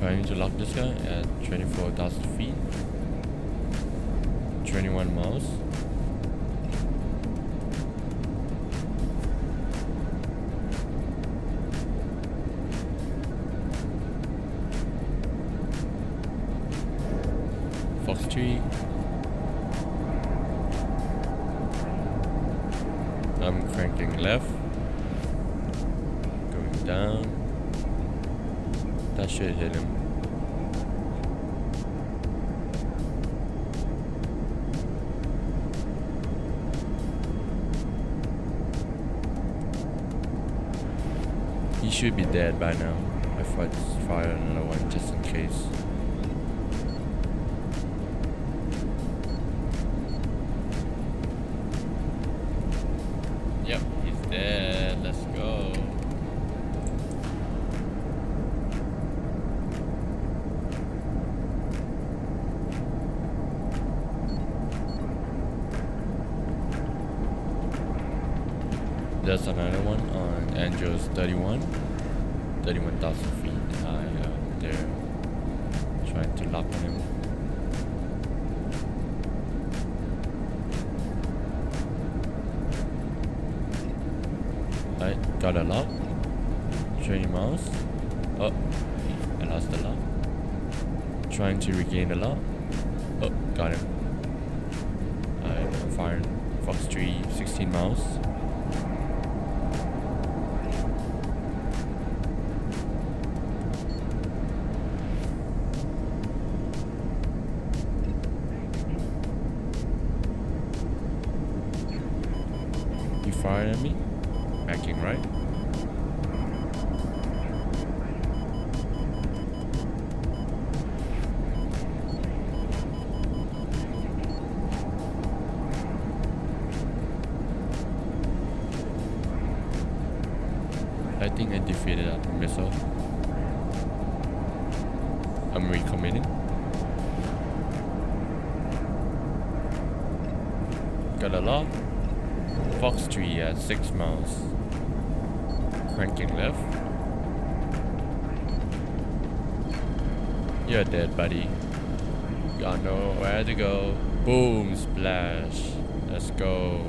Trying to lock this guy at 24,000 feet. 21 miles. Fox tree. I'm cranking left. Going down. That should hit him. He should be dead by now. I thought fire another one just in case. There's another one on Andros 31. 31,000 feet high uh, there. Trying to lock him. I got a lock. 20 miles. Oh, I lost the lock. Trying to regain the lock. Oh, got him. I'm firing Fox Tree 16 miles. Fired at me? Backing right? I think I defeated that missile. I'm recommitting. Got a lot. Fox tree at 6 miles. Cranking left. You're dead, buddy. Got nowhere to go. Boom, splash. Let's go.